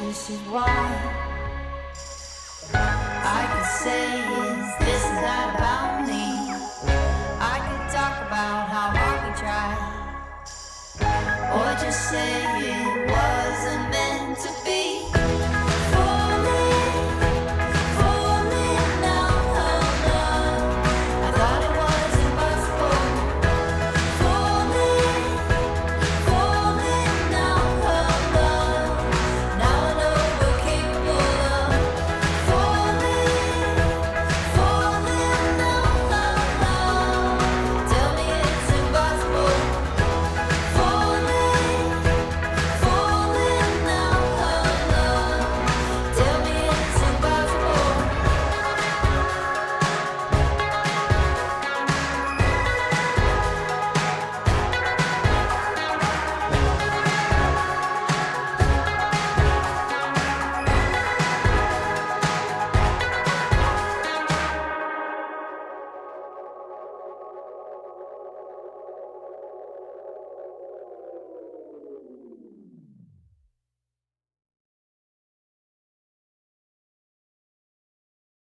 this is why I could say is this is not about me? I could talk about how hard we try. Or just say it